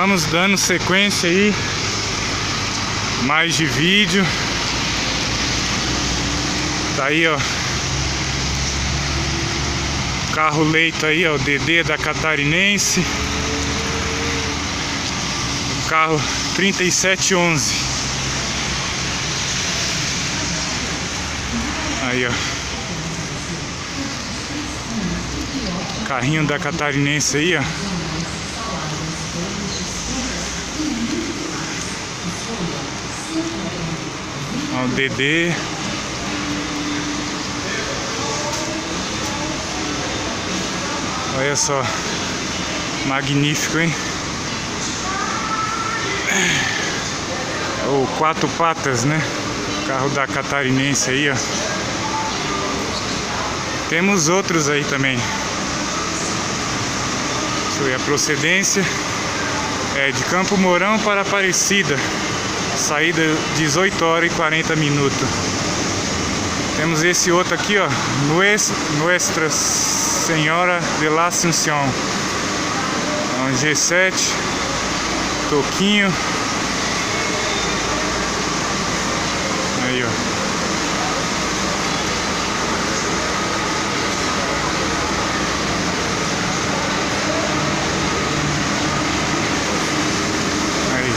Vamos dando sequência aí. Mais de vídeo. Tá aí, ó. Carro leito aí, ó, o DD da Catarinense. O carro 3711. Aí, ó. Carrinho da Catarinense aí, ó. O DD. Olha só. Magnífico, hein? O quatro patas, né? Carro da Catarinense aí, ó. Temos outros aí também. Eu ver a procedência. É de Campo Mourão para Aparecida. Saída 18 horas e 40 minutos. Temos esse outro aqui, ó. Nuestra Senhora de la Assunção. Um G7. Toquinho. Aí, ó. Aí.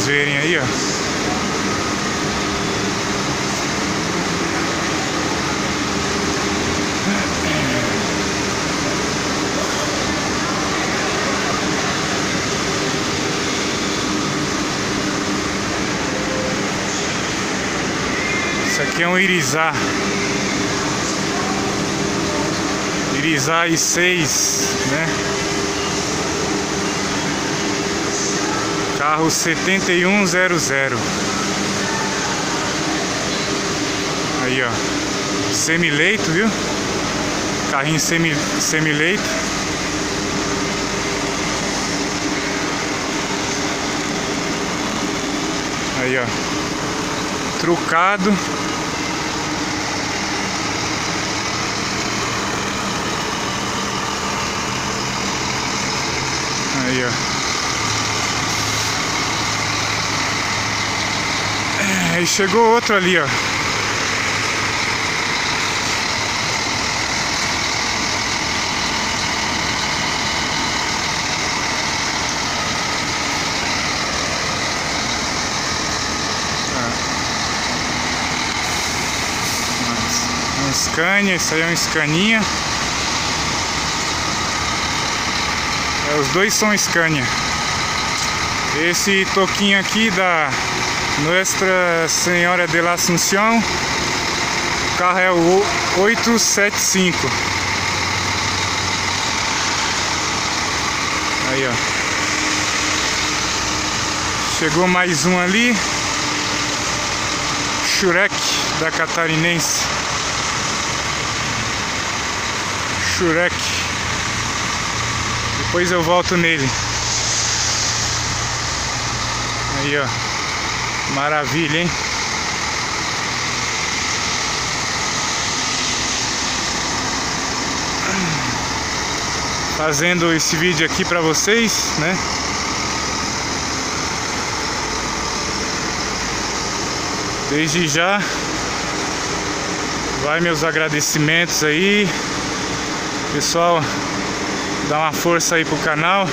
Vocês verem aí, ó. Isso aqui é um irizá. Irizá i6, né? Carro 7100. Aí, ó. Semileito, viu? Carrinho semi, semileito. Aí, ó. Trucado. Aí, ó. Aí chegou outro ali, ó. Um Scania, isso aí é um Scania. É, os dois são Scania. Esse toquinho aqui da Nuestra Senhora de la. O carro é o 875. Aí, ó. Chegou mais um ali. Shurek da Catarinense. Shurek. Depois eu volto nele. Aí, ó. Maravilha, hein? Fazendo esse vídeo aqui pra vocês, né? Desde já vai meus agradecimentos aí. Pessoal, dá uma força aí pro canal.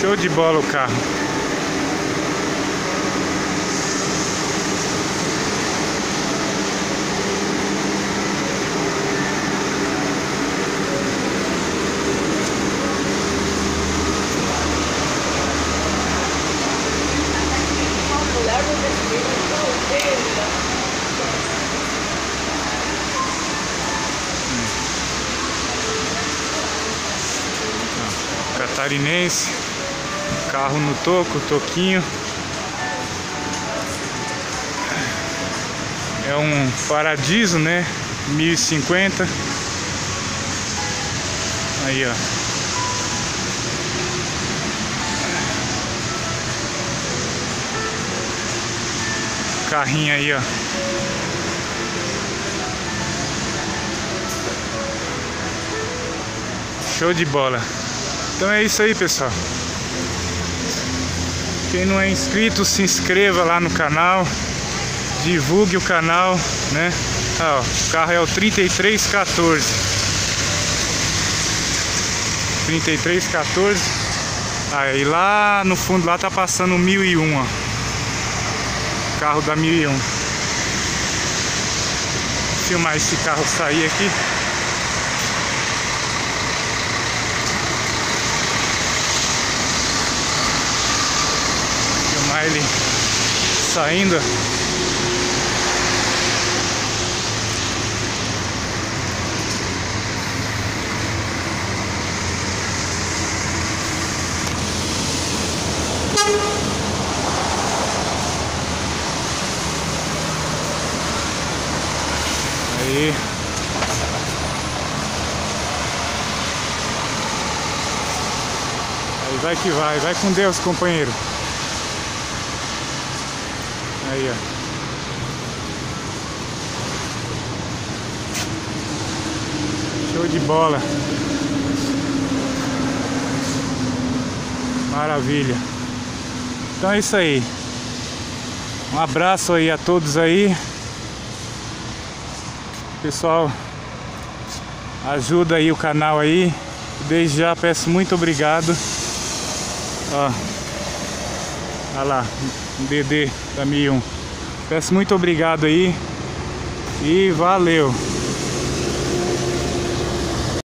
Show de bola o carro. Catarinense. Carro no toco, toquinho. É um Paradiso, né? 1050. Aí, ó. carrinho aí, ó. Show de bola. Então é isso aí, pessoal. Quem não é inscrito, se inscreva lá no canal. Divulgue o canal, né? Ah, ó, o carro é o 3314. 3314. Aí lá no fundo lá tá passando o 1001, ó. Carro da 1001. Vou filmar esse carro sair aqui. Saindo. Aí vai que vai, vai com Deus, companheiro. Aí, ó. Show de bola. Maravilha. Então é isso aí. Um abraço aí a todos aí. Pessoal, ajuda aí o canal aí. Desde já peço muito obrigado. Ó. Olha lá, um DD 1001. Peço muito obrigado aí. E valeu.